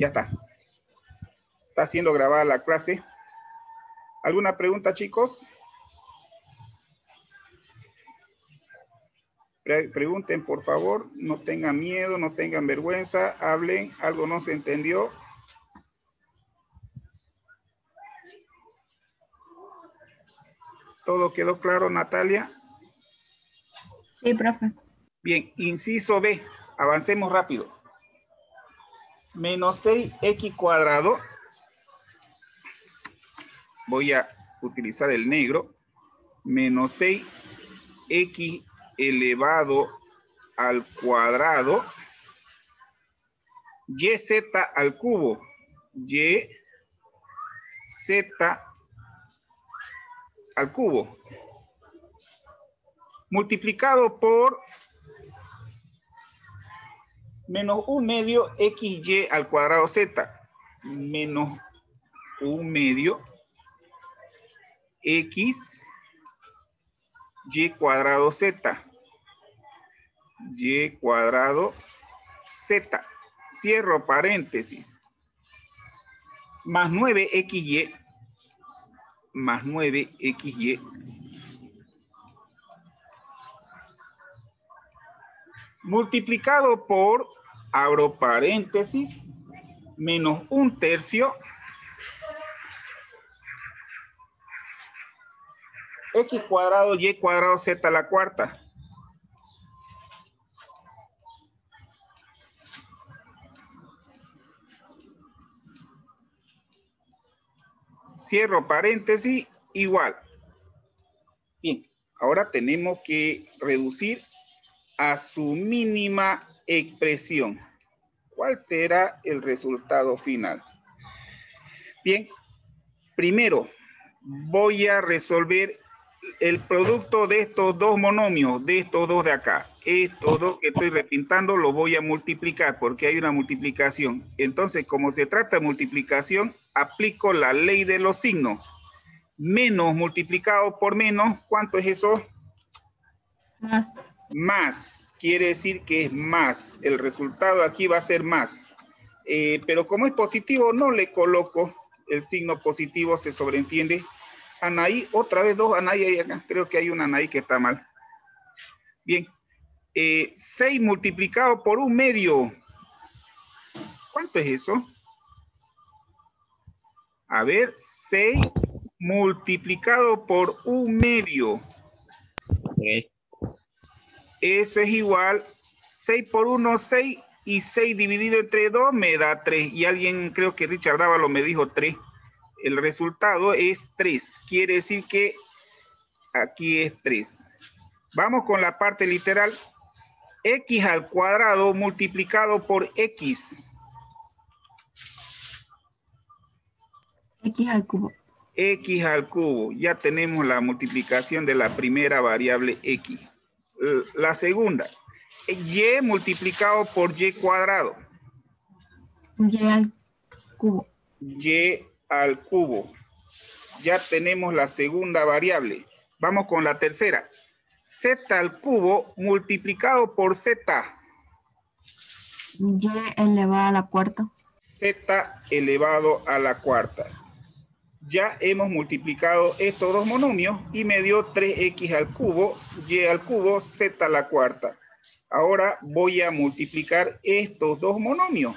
Ya está. Está siendo grabada la clase. ¿Alguna pregunta, chicos? pregunten, por favor. No tengan miedo, no tengan vergüenza. Hablen. ¿Algo no se entendió? ¿Todo quedó claro, Natalia? Sí, profe. Bien, inciso B. Avancemos rápido. Menos 6x cuadrado. Voy a utilizar el negro. Menos 6x elevado al cuadrado. Y z al cubo. Y z al cubo multiplicado por menos un medio xy al cuadrado z. Menos un medio x y cuadrado z. Y cuadrado z. Cierro paréntesis. Más 9xy más 9xy multiplicado por, abro paréntesis, menos un tercio, x cuadrado y cuadrado z a la cuarta. Cierro paréntesis, igual. Bien, ahora tenemos que reducir a su mínima expresión. ¿Cuál será el resultado final? Bien, primero voy a resolver el producto de estos dos monomios, de estos dos de acá. Estos dos que estoy repintando lo voy a multiplicar porque hay una multiplicación. Entonces, como se trata de multiplicación, aplico la ley de los signos. Menos multiplicado por menos, ¿cuánto es eso? Más más, quiere decir que es más. El resultado aquí va a ser más. Eh, pero como es positivo, no le coloco el signo positivo, se sobreentiende. Anaí, otra vez dos Anaí hay acá. Creo que hay una Anaí que está mal. Bien. 6 eh, multiplicado por un medio. ¿Cuánto es eso? A ver, 6 multiplicado por un medio. Eso es igual, 6 por 1, 6 y 6 dividido entre 2 me da 3. Y alguien, creo que Richard Dávalo me dijo 3. El resultado es 3. Quiere decir que aquí es 3. Vamos con la parte literal. X al cuadrado multiplicado por X. X al cubo. X al cubo. Ya tenemos la multiplicación de la primera variable X. La segunda, y multiplicado por y cuadrado. Y al cubo. Y al cubo. Ya tenemos la segunda variable. Vamos con la tercera. Z al cubo multiplicado por Z. Y elevado a la cuarta. Z elevado a la cuarta ya hemos multiplicado estos dos monomios y me dio 3x al cubo, y al cubo, z a la cuarta. Ahora voy a multiplicar estos dos monomios.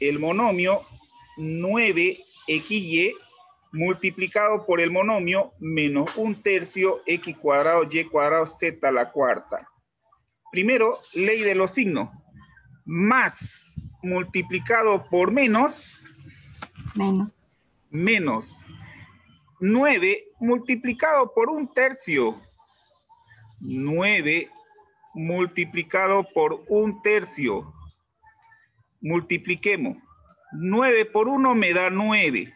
El monomio 9xy multiplicado por el monomio menos un tercio x cuadrado y cuadrado z a la cuarta. Primero, ley de los signos. Más multiplicado por menos. Menos menos 9 multiplicado por un tercio. 9 multiplicado por un tercio. Multipliquemos. 9 por 1 me da 9.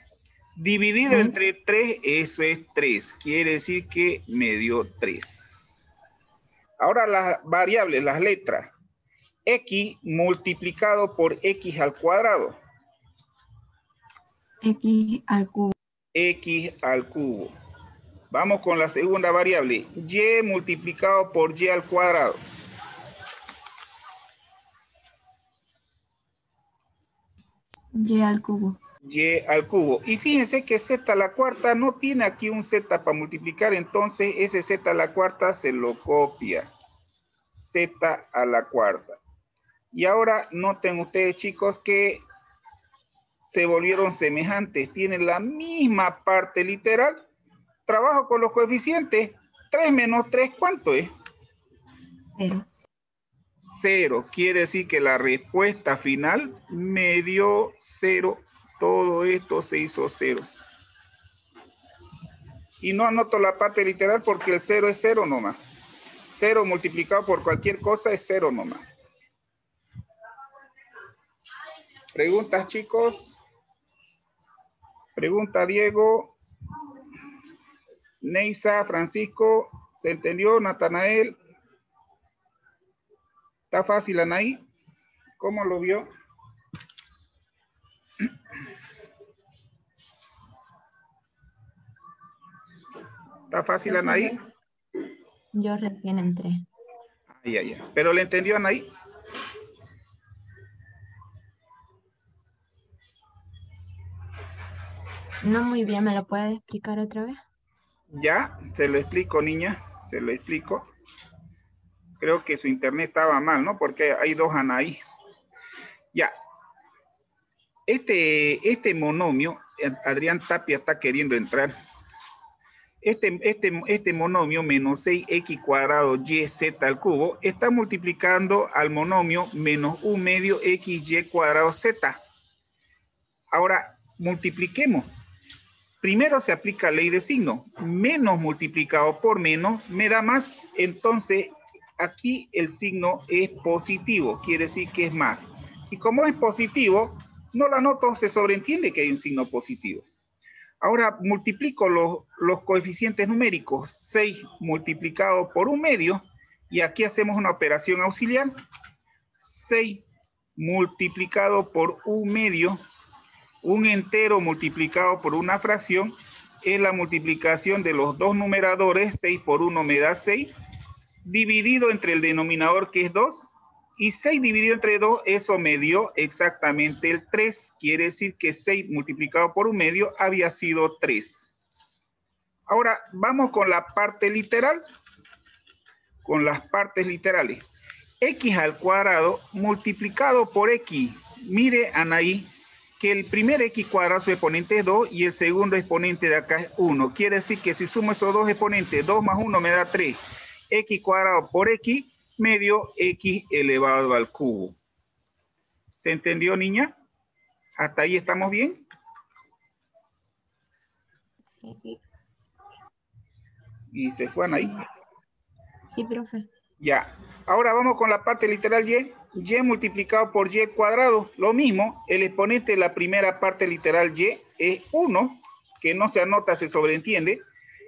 Dividido entre 3, eso es 3. Quiere decir que me dio 3. Ahora las variables, las letras. X multiplicado por X al cuadrado X al cubo. X al cubo. Vamos con la segunda variable. Y multiplicado por Y al cuadrado. Y al cubo. y al cubo. Y fíjense que z a la cuarta no tiene aquí un z para multiplicar, entonces ese z a la cuarta se lo copia. z a la cuarta. Y ahora noten ustedes chicos que se volvieron semejantes, tienen la misma parte literal. Trabajo con los coeficientes. 3 menos 3, ¿cuánto es? Cero. Cero. Quiere decir que la respuesta final me dio cero. Todo esto se hizo cero. Y no anoto la parte literal porque el cero es cero nomás. Cero multiplicado por cualquier cosa es cero nomás. Preguntas, chicos. Pregunta Diego. Neisa, Francisco, ¿se entendió? Natanael. ¿Está fácil, Anaí? ¿Cómo lo vio? ¿Está fácil, Anaí? Yo recién entré. Ay, ay, ay. ¿Pero le entendió, Anaí? No muy bien, ¿me lo puede explicar otra vez? Ya, se lo explico, niña. Se lo explico. Creo que su internet estaba mal, ¿no? Porque hay dos Anaí. Ya. Este, este monomio, eh, Adrián Tapia está queriendo entrar. Este, este, este monomio menos 6x cuadrado y z al cubo está multiplicando al monomio menos un medio xy cuadrado z. Ahora, multipliquemos. Primero se aplica ley de signo. Menos multiplicado por menos me da más. Entonces, aquí el signo es positivo. Quiere decir que es más. Y como es positivo, no la noto, se sobreentiende que hay un signo positivo. Ahora multiplico los, los coeficientes numéricos. 6 multiplicado por un medio. Y aquí hacemos una operación auxiliar. 6 multiplicado por un medio un entero multiplicado por una fracción es la multiplicación de los dos numeradores, 6 por 1 me da 6, dividido entre el denominador que es 2, y 6 dividido entre 2, eso me dio exactamente el 3, quiere decir que 6 multiplicado por un medio había sido 3. Ahora vamos con la parte literal, con las partes literales. x al cuadrado multiplicado por x, mire Anaí, que el primer x cuadrado su exponente es 2 y el segundo exponente de acá es 1. Quiere decir que si sumo esos dos exponentes, 2 más 1 me da 3. x cuadrado por x medio x elevado al cubo. ¿Se entendió, niña? ¿Hasta ahí estamos bien? Y se fueron ahí. sí, profe. Ya. Ahora vamos con la parte literal y. y multiplicado por y cuadrado. Lo mismo, el exponente de la primera parte literal y es 1, que no se anota, se sobreentiende.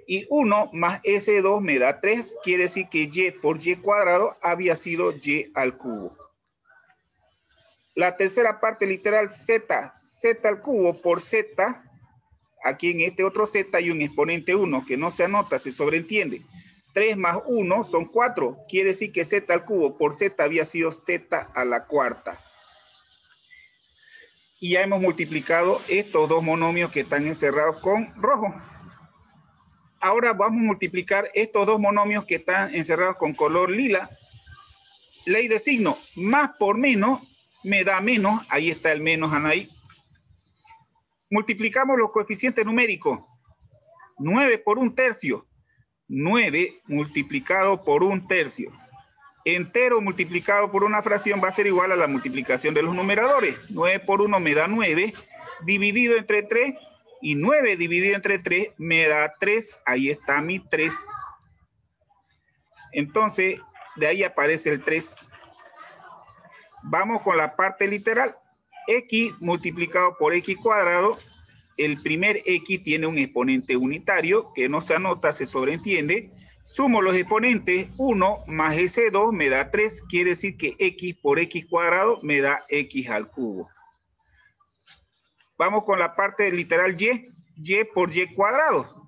Y 1 más ese 2 me da 3. Quiere decir que y por y cuadrado había sido y al cubo. La tercera parte literal z, z al cubo por z. Aquí en este otro z hay un exponente 1 que no se anota, se sobreentiende. 3 más 1 son 4. Quiere decir que z al cubo por z había sido z a la cuarta. Y ya hemos multiplicado estos dos monomios que están encerrados con rojo. Ahora vamos a multiplicar estos dos monomios que están encerrados con color lila. Ley de signo, más por menos me da menos. Ahí está el menos, Anaí. Multiplicamos los coeficientes numéricos. 9 por un tercio. 9 multiplicado por un tercio. Entero multiplicado por una fracción va a ser igual a la multiplicación de los numeradores. 9 por 1 me da 9, dividido entre 3, y 9 dividido entre 3 me da 3. Ahí está mi 3. Entonces, de ahí aparece el 3. Vamos con la parte literal. X multiplicado por X cuadrado el primer x tiene un exponente unitario que no se anota, se sobreentiende. Sumo los exponentes, 1 más ese 2 me da 3, quiere decir que x por x cuadrado me da x al cubo. Vamos con la parte literal y, y por y cuadrado.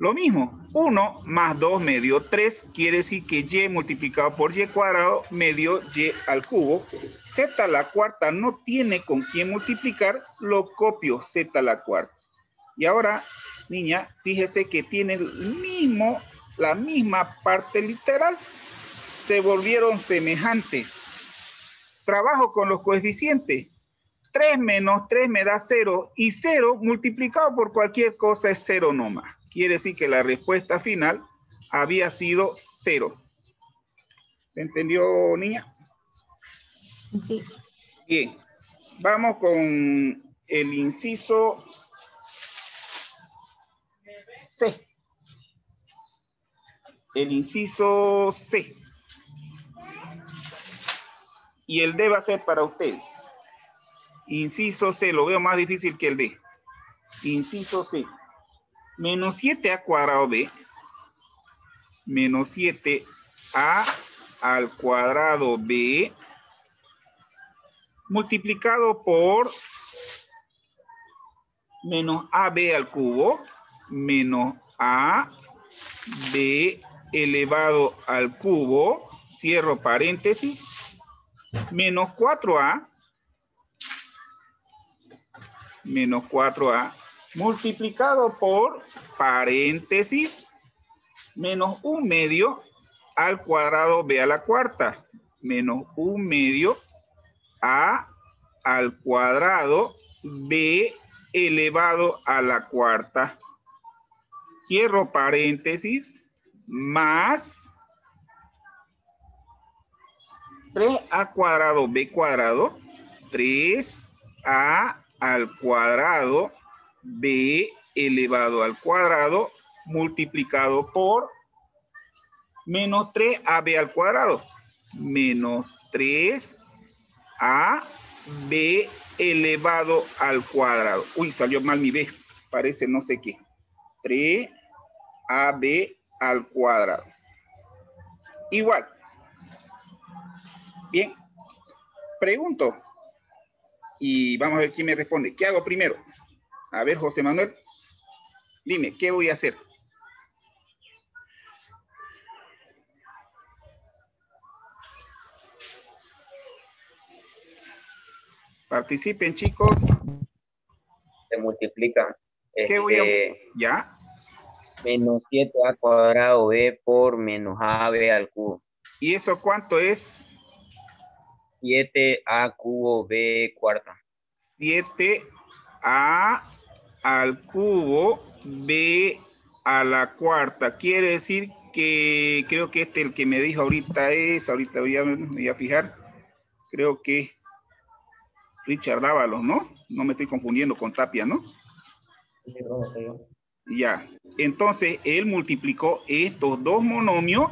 Lo mismo, 1 más 2 me dio 3, quiere decir que y multiplicado por y cuadrado me dio y al cubo. z a la cuarta no tiene con quién multiplicar, lo copio z a la cuarta. Y ahora, niña, fíjese que tiene el mismo, la misma parte literal. Se volvieron semejantes. Trabajo con los coeficientes. 3 menos 3 me da 0 y 0 multiplicado por cualquier cosa es 0 nomás. Quiere decir que la respuesta final había sido 0. ¿Se entendió, niña? Sí. Bien. Vamos con el inciso C. El inciso C. Y el D va a ser para usted. Inciso C, lo veo más difícil que el D. Inciso C. Menos 7a cuadrado B. Menos 7a al cuadrado B. Multiplicado por menos AB al cubo. Menos A B elevado al cubo. Cierro paréntesis. Menos 4A menos 4a multiplicado por paréntesis menos un medio al cuadrado b a la cuarta menos un medio a al cuadrado b elevado a la cuarta. Cierro paréntesis más 3a cuadrado b cuadrado 3a al cuadrado b elevado al cuadrado multiplicado por menos 3ab al cuadrado menos 3ab elevado al cuadrado. Uy, salió mal mi b, parece no sé qué. 3ab al cuadrado. Igual. Bien. Pregunto, y vamos a ver quién me responde. ¿Qué hago primero? A ver, José Manuel, dime, ¿qué voy a hacer? Participen, chicos. Se multiplican. ¿Qué voy a... Este, ¿Ya? Menos 7a cuadrado b por menos ab al cubo. ¿Y eso cuánto es? 7a cubo b cuarta. 7a al cubo b a la cuarta. Quiere decir que creo que este el que me dijo ahorita es, ahorita voy a, voy a fijar, creo que Richard Dávalos, ¿no? No me estoy confundiendo con Tapia, ¿no? Ya. Entonces, él multiplicó estos dos monomios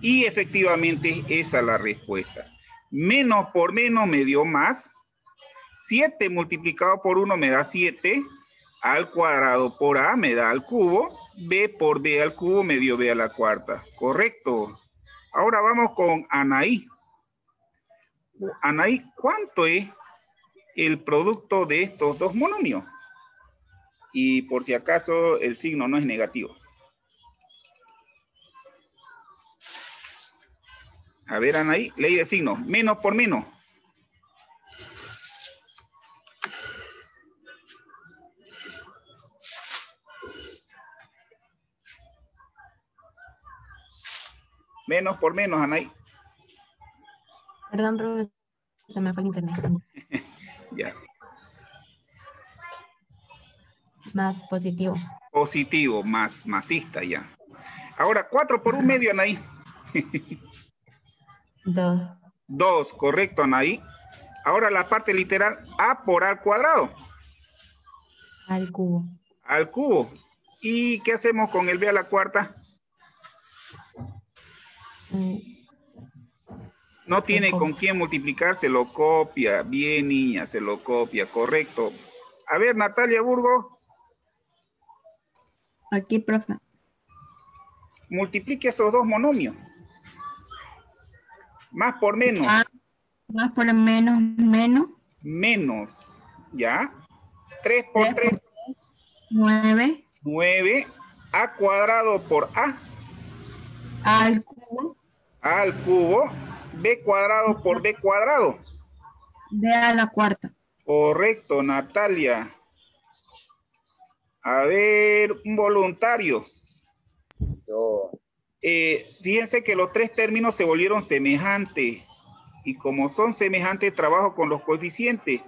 y efectivamente esa es la respuesta. Menos por menos me dio más. 7 multiplicado por 1 me da 7. Al cuadrado por A me da al cubo. B por B al cubo me dio B a la cuarta. Correcto. Ahora vamos con Anaí. Anaí, ¿cuánto es el producto de estos dos monomios? Y por si acaso el signo no es negativo. A ver, Anaí, ley de signo. Menos por menos. Menos por menos, Anaí. Perdón, profesor, se me fue el internet. Ya. Más positivo. Positivo, más masista ya. Ahora, 4 por un medio, Anaí. Dos. 2, correcto, Anaí. Ahora la parte literal, A por al cuadrado. Al cubo. Al cubo. ¿Y qué hacemos con el B a la cuarta? Mm, No tiene con quién multiplicar, se lo copia. Bien, niña, se lo copia, correcto. A ver, Natalia Burgo, Aquí, profe. multiplique esos dos monomios. Más por menos. Ah. Más por menos, menos. Menos. ¿Ya? 3 por 3, 9. 9. A cuadrado por A, al A al cubo, B cuadrado por B cuadrado. b a la cuarta, Correcto, Natalia. A ver, un voluntario. Yo. Eh, fíjense que los tres términos se volvieron semejantes. Y como son semejantes, trabajo con los coeficientes.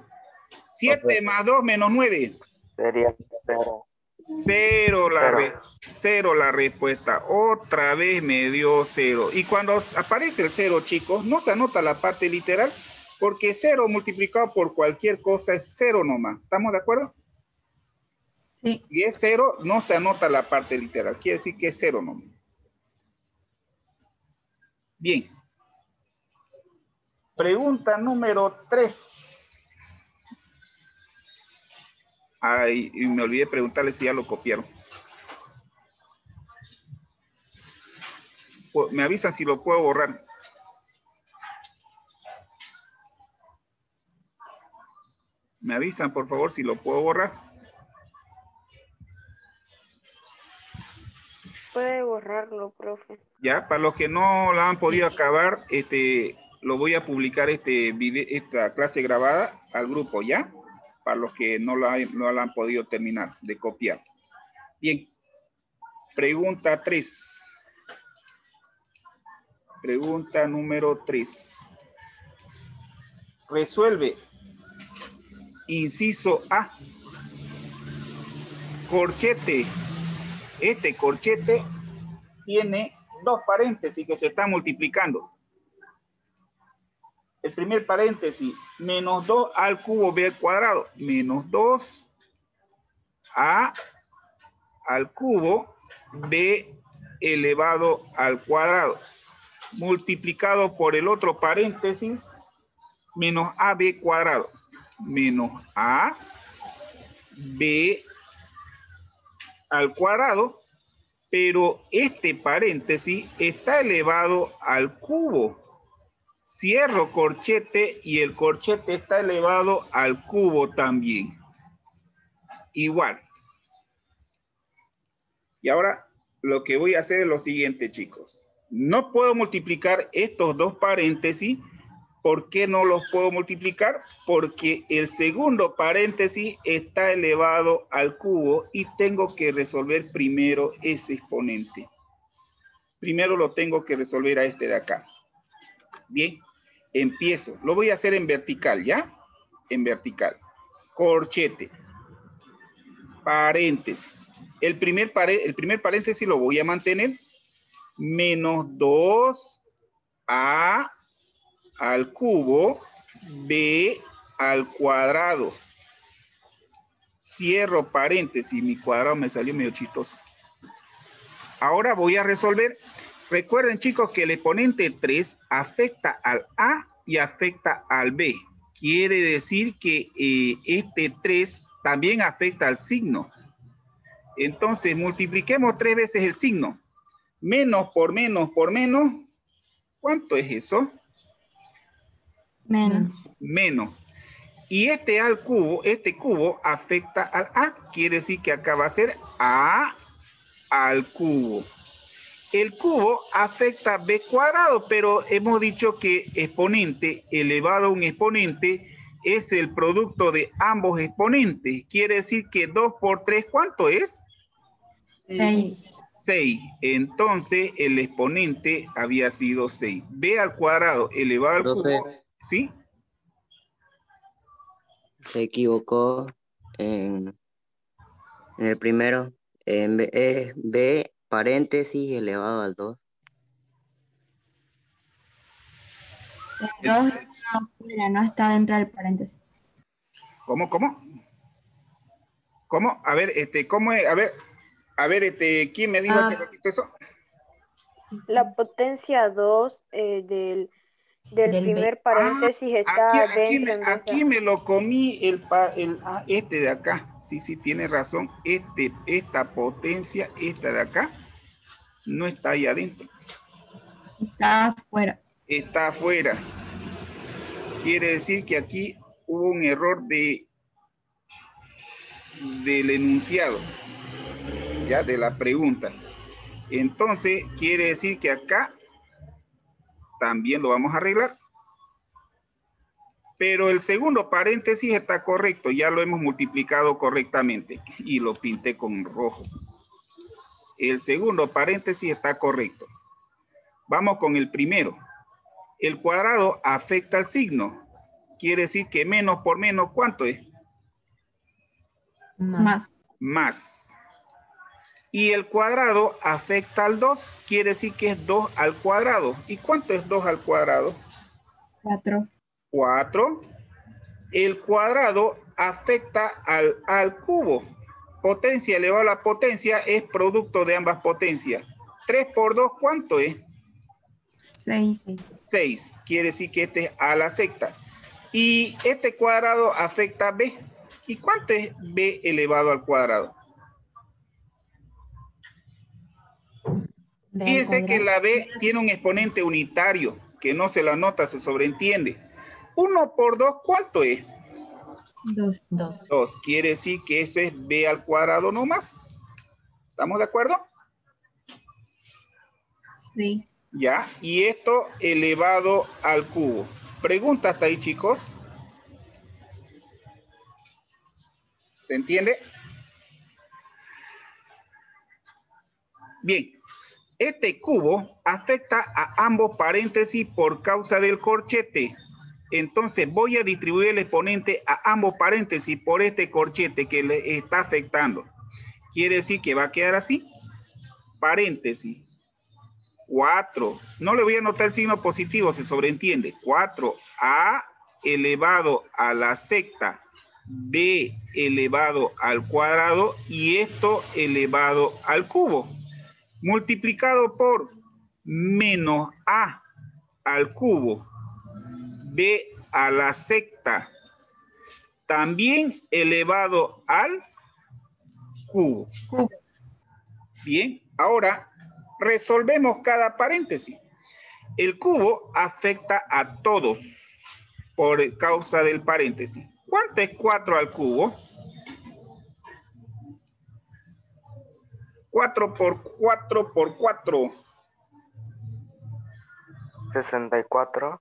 7 Ok. más 2 menos 9. Sería cero. Cero la, Cero. re- cero la respuesta. Otra vez me dio cero. Y cuando aparece el cero, chicos, no se anota la parte literal, porque cero multiplicado por cualquier cosa es cero nomás. ¿Estamos de acuerdo? sí, Si es cero, no se anota la parte literal. Quiere decir que es cero nomás. Bien. Pregunta número tres. Ay, y me olvidé preguntarle si ya lo copiaron. Me avisan si lo puedo borrar. Me avisan, por favor, si lo puedo borrar. Puede borrarlo, profe. Ya, para los que no la han podido acabar, este, lo voy a publicar este vide- esta clase grabada al grupo, ¿ya? Para los que no la, no la han podido terminar de copiar. Bien. Pregunta 3. Pregunta número 3. Resuelve. Inciso A. Corchete. Este corchete tiene dos paréntesis que se están multiplicando. El primer paréntesis, menos 2 al cubo b al cuadrado, menos 2 a al cubo b elevado al cuadrado, multiplicado por el otro paréntesis, menos ab cuadrado, menos a b al cuadrado, pero este paréntesis está elevado al cubo. Cierro corchete y el corchete está elevado al cubo también. Igual. Y ahora lo que voy a hacer es lo siguiente, chicos. No puedo multiplicar estos dos paréntesis. ¿Por qué no los puedo multiplicar? Porque el segundo paréntesis está elevado al cubo y tengo que resolver primero ese exponente. Primero lo tengo que resolver a este de acá. Bien, empiezo. Lo voy a hacer en vertical, ¿ya? En vertical. Corchete. Paréntesis. El primer, el primer paréntesis lo voy a mantener. Menos 2 a al cubo b al cuadrado. Cierro paréntesis, mi cuadrado me salió medio chistoso. Ahora voy a resolver. Recuerden chicos que el exponente 3 afecta al A y afecta al B. Quiere decir que eh, este 3 también afecta al signo. Entonces multipliquemos tres veces el signo. Menos por menos por menos. ¿Cuánto es eso? menos, menos. Y este al cubo, este cubo afecta al A. Quiere decir que acá va a ser A al cubo. El cubo afecta a B cuadrado, pero hemos dicho que exponente elevado a un exponente es el producto de ambos exponentes. Quiere decir que 2 por 3, ¿cuánto es? seis, 6. Entonces el exponente había sido 6. B al cuadrado elevado al cubo. ¿Sí? Se equivocó en, en el primero. En B, B paréntesis elevado al 2. el dos está afuera, no está dentro del paréntesis. ¿Cómo, cómo? ¿Cómo? A ver, este, ¿cómo es? A ver, a ver, este, ¿quién me dijo Ah. hace ratito eso? La potencia 2 eh, del, del, Del B. primer paréntesis está Aquí, aquí, dentro. me, aquí me lo comí el, pa- el ah, este de acá. Sí, sí, tiene razón. Este, esta potencia, esta de acá, no está ahí adentro. Está afuera. Está afuera. Quiere decir que aquí hubo un error de del enunciado. ya de la pregunta. Entonces, quiere decir que acá también lo vamos a arreglar. Pero el segundo paréntesis está correcto, ya lo hemos multiplicado correctamente y lo pinté con rojo. El segundo paréntesis está correcto. Vamos con el primero. El cuadrado afecta al signo. Quiere decir que menos por menos, ¿cuánto es? Más. Más. Y el cuadrado afecta al 2, quiere decir que es 2 al cuadrado. ¿Y cuánto es 2 al cuadrado? 4. 4. El cuadrado afecta al, al cubo. Potencia elevado a la potencia es producto de ambas potencias. 3 por 2, ¿cuánto es? 6. 6. Quiere decir que este es a la secta. Y este cuadrado afecta a b. ¿Y cuánto es b elevado al cuadrado? B al Fíjense que la b tiene un exponente unitario, que no se la nota, se sobreentiende. 1 por 2, ¿cuánto es? 2. Dos. 2. Quiere decir que eso es b al cuadrado nomás. ¿Estamos de acuerdo? Sí. Ya. Y esto elevado al cubo. Pregunta hasta ahí, chicos. ¿Se entiende? Bien. Este cubo afecta a ambos paréntesis por causa del corchete. Entonces voy a distribuir el exponente a ambos paréntesis por este corchete que le está afectando. Quiere decir que va a quedar así. Paréntesis. 4. No le voy a anotar signo positivo, se sobreentiende. 4a elevado a la secta b elevado al cuadrado y esto elevado al cubo. Multiplicado por menos a al cubo b a la secta también elevado al cubo. Cubo. Bien, ahora resolvemos cada paréntesis. El cubo afecta a todos por causa del paréntesis. ¿Cuánto es 4 al cubo? 4 por 4 por 4, 64.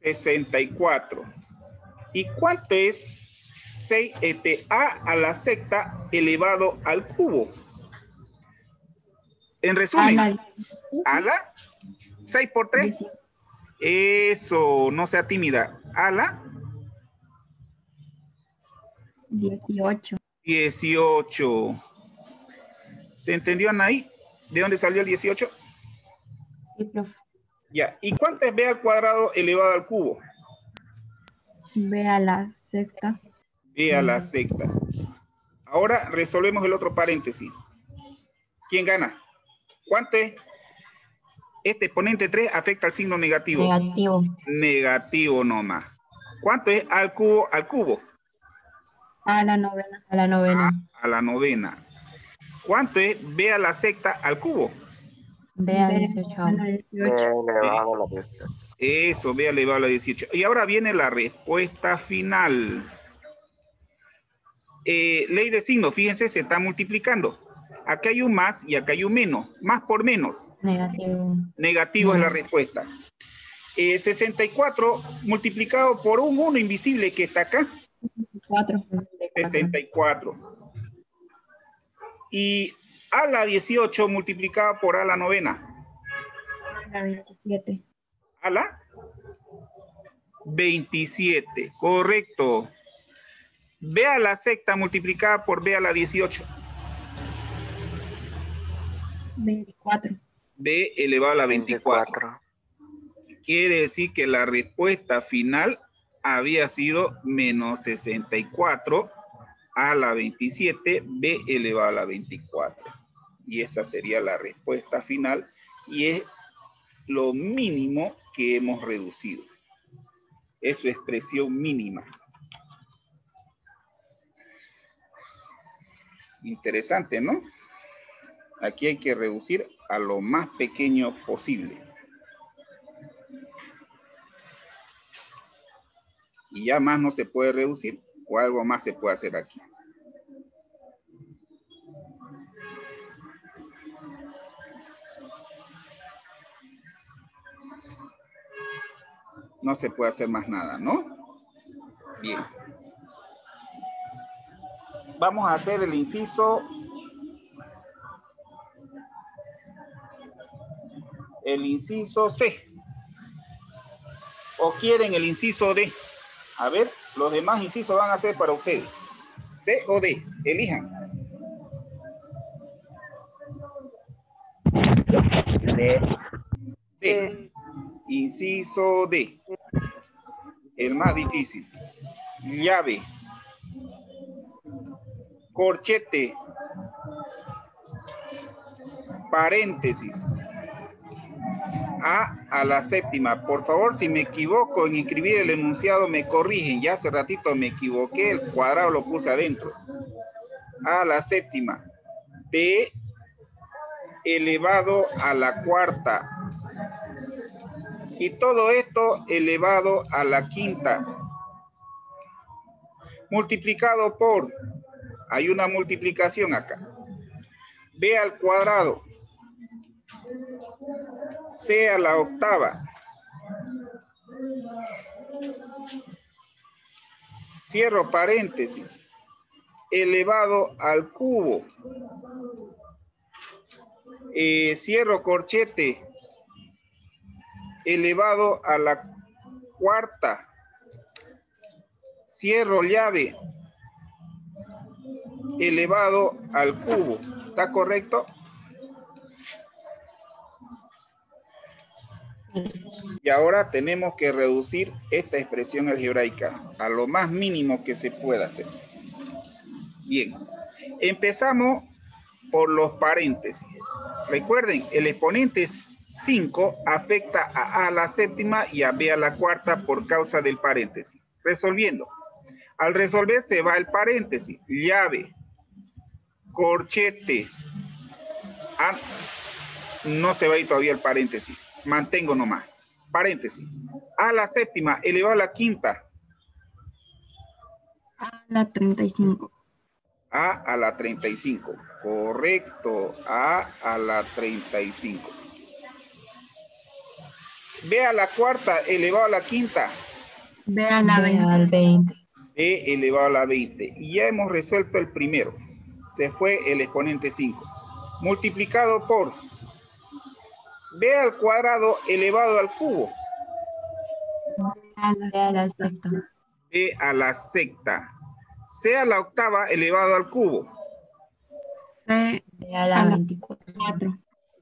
64. ¿Y cuánto es 6, este, a a la secta elevado al cubo? En resumen, A la- a la 6 por 3. Eso, no sea tímida. A la 18. 18. ¿Se entendió, Anaí? ¿De dónde salió el 18? Sí, profe. Ya. ¿Y cuánto es b al cuadrado elevado al cubo? B a la sexta. b a la secta. Ahora resolvemos el otro paréntesis. ¿Quién gana? ¿Cuánto es? Este exponente 3 afecta al signo negativo. Negativo. Negativo nomás. ¿Cuánto es al cubo al cubo? A la novena. A la novena. A la novena. ¿Cuánto es b a la secta al cubo? B a B 18. a la B 18. elevado a la 18. Eso, b elevado a la 18. Y ahora viene la respuesta final. Eh, ley de signo, fíjense, se está multiplicando. Aquí hay un más y acá hay un menos. Más por menos. Negativo. Negativo es la Mm. respuesta. Eh, 64 multiplicado por un 1 invisible que está acá. 4. 64. Y a la 18 multiplicado por a la novena. A la 27. A la 27. Correcto. B a la secta multiplicada por B a la 18. 24. B elevado a la 24. 24. Quiere decir que la respuesta final había sido menos 64 a la 27, B elevado a la 24. Y esa sería la respuesta final y es lo mínimo que hemos reducido. Es su expresión mínima. Interesante, ¿no? Aquí hay que reducir a lo más pequeño posible. y ya más no se puede reducir o algo más se puede hacer aquí. No se puede hacer más nada, ¿no? Bien. Vamos a hacer el inciso. El inciso C. ¿O quieren el inciso D? A ver, los demás incisos van a ser para ustedes. C o D, elijan. D. D. Inciso D. El más difícil. Llave. Corchete. Paréntesis. A a la séptima. Por favor, si me equivoco en escribir el enunciado, me corrigen. Ya hace ratito me equivoqué, el cuadrado lo puse adentro. A la séptima. D elevado a la cuarta. Y todo esto elevado a la quinta. Multiplicado por, hay una multiplicación acá. B al cuadrado. C a la octava. Cierro paréntesis. Elevado al cubo. Eh, cierro corchete elevado a la cuarta. Cierro llave elevado al cubo. ¿Está correcto? Y ahora tenemos que reducir esta expresión algebraica a lo más mínimo que se pueda hacer. Bien, empezamos por los paréntesis. Recuerden, el exponente 5 afecta a A la séptima y a B a la cuarta por causa del paréntesis. Resolviendo. Al resolver se va el paréntesis. Llave. Corchete. Ah, no se va a ir todavía el paréntesis. Mantengo nomás. Paréntesis. A la séptima elevado a la quinta. A la 35. A a la 35. Correcto. A a la 35. B a la cuarta elevado a la quinta. B a la B 20. al 20. B elevado a la 20. Y ya hemos resuelto el primero. Se fue el exponente 5. Multiplicado por B al cuadrado elevado al cubo. A la B a la sexta. B a la sexta. C a la octava elevado al cubo. C B a la A la- 24.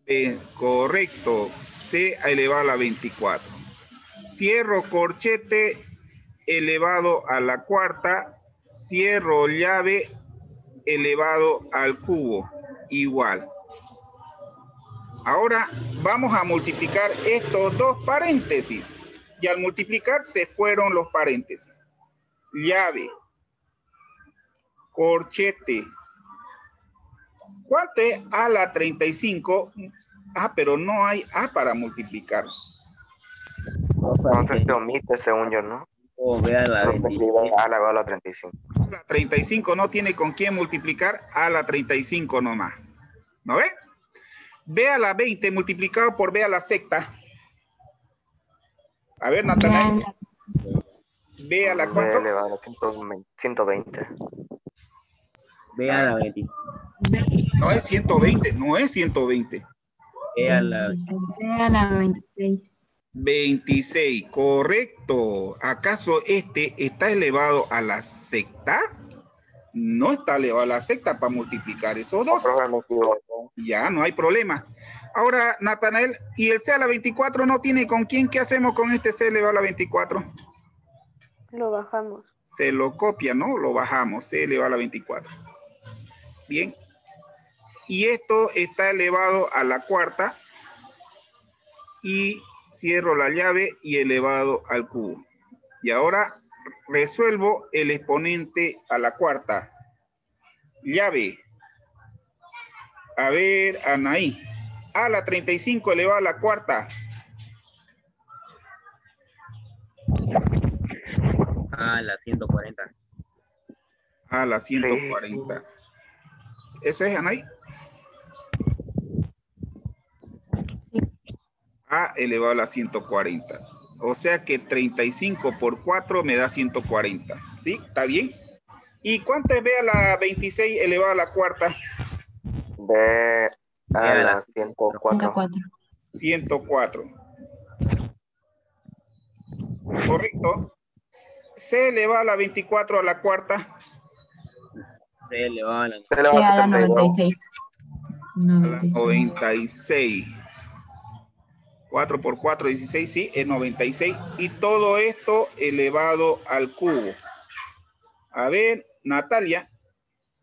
4. B, correcto. C elevado a la 24. Cierro corchete elevado a la cuarta. Cierro llave elevado al cubo. Igual. Ahora vamos a multiplicar estos dos paréntesis. Y al multiplicar se fueron los paréntesis. Llave. Corchete. ¿Cuánto es a la 35? Ah, pero no hay A para multiplicar. Entonces se omite según yo, ¿no? O vea la Solo se 25. escribe A elevado a la 35. A la 35 no tiene con quién multiplicar a la 35 nomás. ¿No ve? B a la 20 multiplicado por B a la sexta. A ver, B a Natanael. la B a la B cuánto? elevado a la 120. 120. Vea la 25. No es 120, no es 120. Vea la 26. B a la 26. 26, correcto. ¿Acaso este está elevado a la sexta? No está elevado a la sexta para multiplicar esos dos. Ya, no hay problema. Ahora, Natanael, ¿y el C a la 24 no tiene con quién? ¿Qué hacemos con este C elevado a la 24? Lo bajamos. Se lo copia, ¿no? Lo bajamos, C elevado a la 24. Bien. Y esto está elevado a la cuarta. Y cierro la llave y elevado al cubo. Y ahora resuelvo el exponente a la cuarta. Llave. A ver, Anaí. A la 35 elevado a la cuarta. a la 140. A la 140. ¿Eso es, Anaí? A elevado a la 140. O sea que 35 por 4 me da 140. ¿Sí? ¿Está bien? ¿Y cuánto es B a la 26 elevado a la cuarta? B a la la 104. 104. 104. Correcto. C elevado a la 24 a la cuarta. C elevado a la Se le va Sí, a a la 72. 96. A la 96. 96. 4 por 4, 16, sí, es 96. Y todo esto elevado al cubo. A ver, Natalia.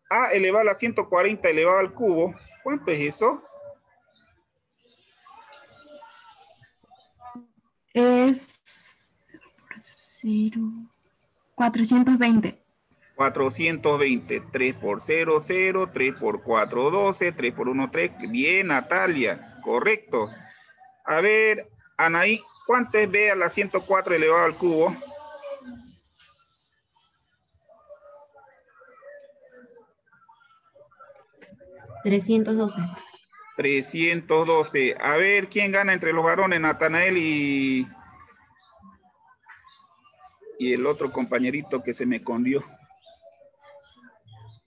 A elevado a la 140 elevado al cubo. ¿Cuánto es eso? Es por cero, 420. 420. 3 por 0, 0. 3 por 4, 12. 3 por 1, 3. Bien, Natalia. Correcto. A ver, Anaí, ¿cuánto es B a la 104 elevado al cubo? 312. 312. A ver, ¿quién gana entre los varones? Natanael y... Y el otro compañerito que se me condió.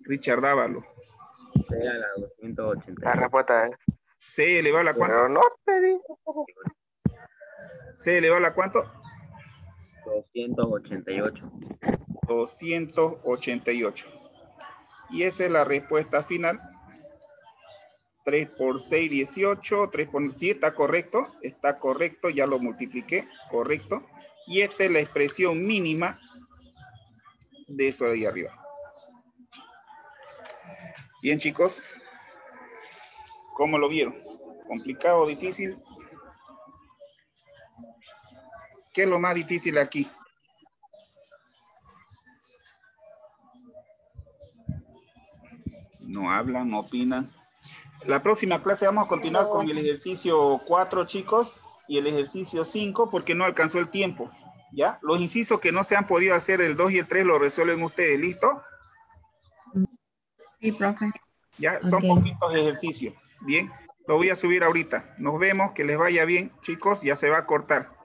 Richard Dávalo. La La 280. respuesta es. C elevado a la cuánto? Pero no te digo. C elevado a la cuánto? 288. 288. Y esa es la respuesta final. 3 por 6, 18. 3 por... Sí, está correcto. Está correcto. Ya lo multipliqué. Correcto. Y esta es la expresión mínima de eso de ahí arriba. Bien, chicos. ¿Cómo lo vieron? ¿Complicado, difícil? ¿Qué es lo más difícil aquí? No hablan, no opinan. La próxima clase vamos a continuar con el ejercicio 4, chicos, y el ejercicio 5, porque no alcanzó el tiempo. ¿Ya? Los incisos que no se han podido hacer, el 2 y el 3, lo resuelven ustedes. ¿Listo? Sí, profe. Ya, son poquitos ejercicios. Bien, lo voy a subir ahorita. Nos vemos, que les vaya bien, chicos, ya se va a cortar.